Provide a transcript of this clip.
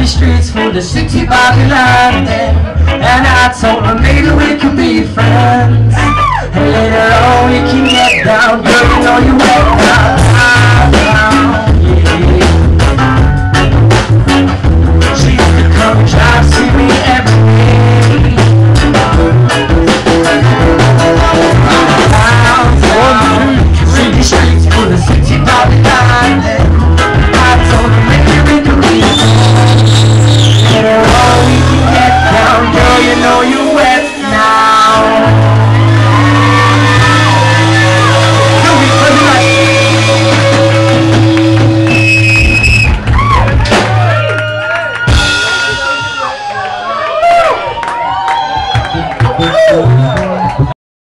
the streets for the 60 Bobby line then. And I told her maybe we could be friends. And later on we can get down. Girl, you know you went down すごい!